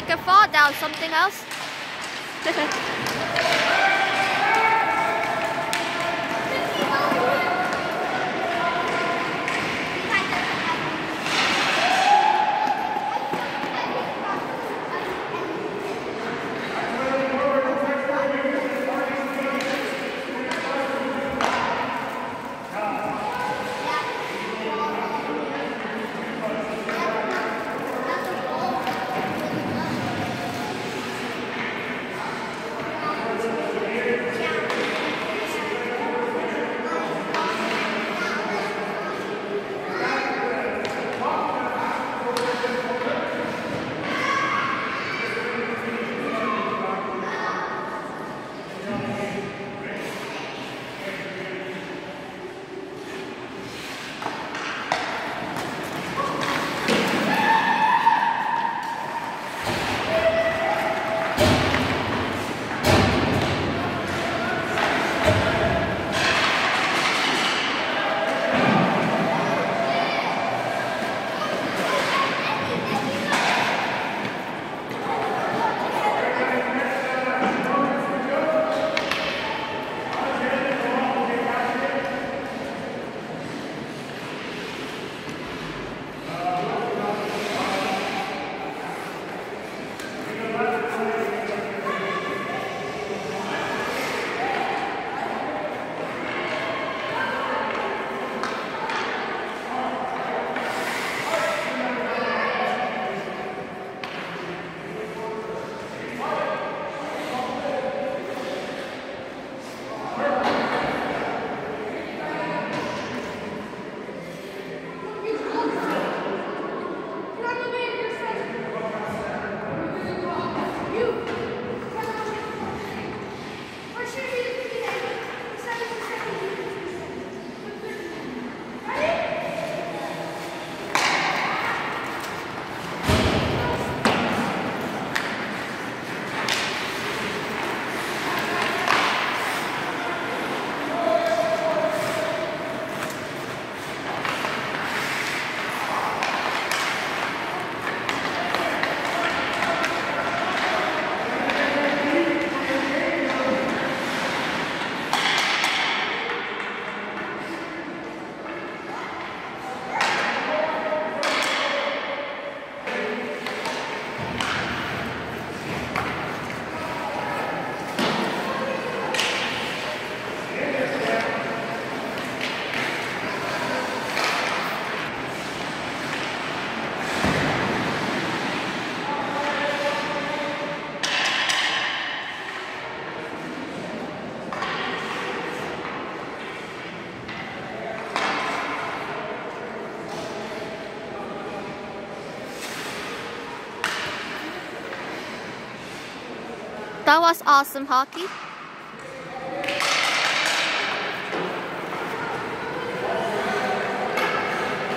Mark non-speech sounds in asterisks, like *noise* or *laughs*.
second fall down something else. *laughs* That was awesome hockey.